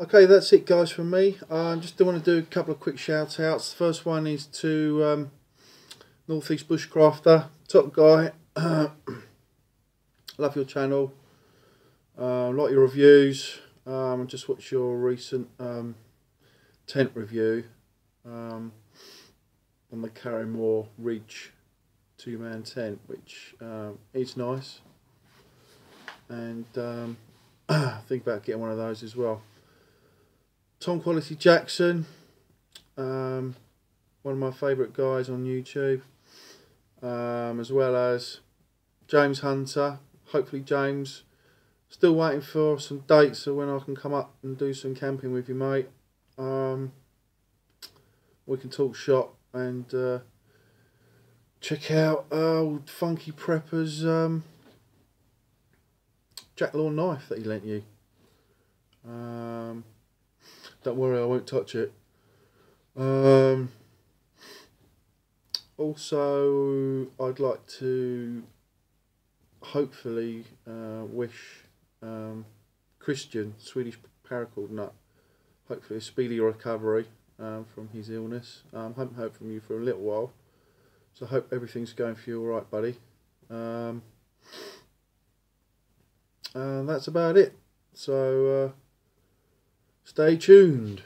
Okay, that's it, guys, from me. I um, just do want to do a couple of quick shout outs. The first one is to um, Northeast Bushcrafter, top guy. Love your channel. Uh, like your reviews. Um, just watch your recent um, tent review um, on the Karrimor Ridge two man tent, which um, is nice. And um, think about getting one of those as well. Tom Quality Jackson, um, one of my favourite guys on YouTube, um, as well as James Hunter. Hopefully, James. Still waiting for some dates of when I can come up and do some camping with you, mate. Um, we can talk shop and uh, check out old Funky Prepper's um, Jack Law knife that he lent you. Um, don't worry, I won't touch it. Um, also, I'd like to hopefully uh, wish um, Christian, Swedish paracord nut, hopefully a speedy recovery um, from his illness. Um, haven't heard from you for a little while, so I hope everything's going for you all right, buddy. Um, and that's about it. So uh, stay tuned.